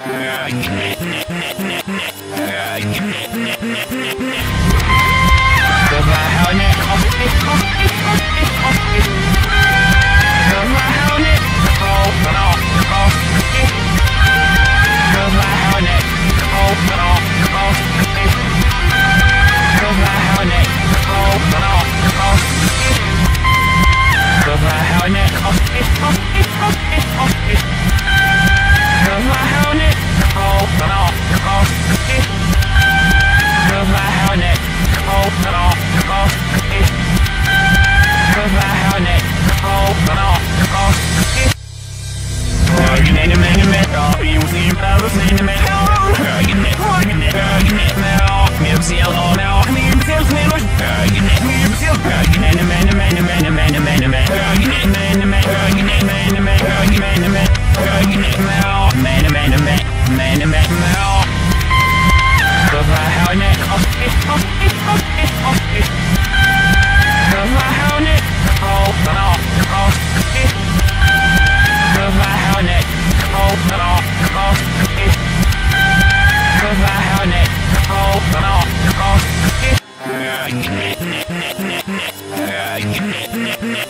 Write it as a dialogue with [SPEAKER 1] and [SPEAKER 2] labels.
[SPEAKER 1] Ah, Yeah.